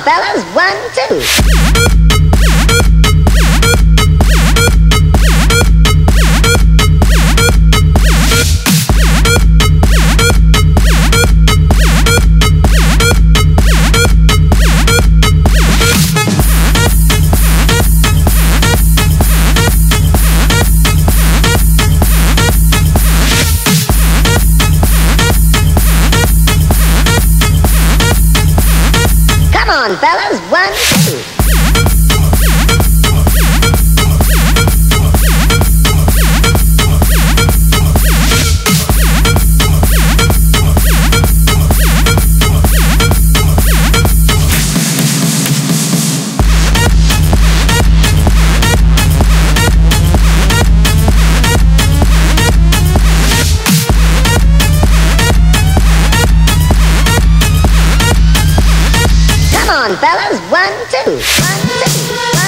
fellas, one, two. On, fellas, one, two. One, fellas. One, two. One, two. One,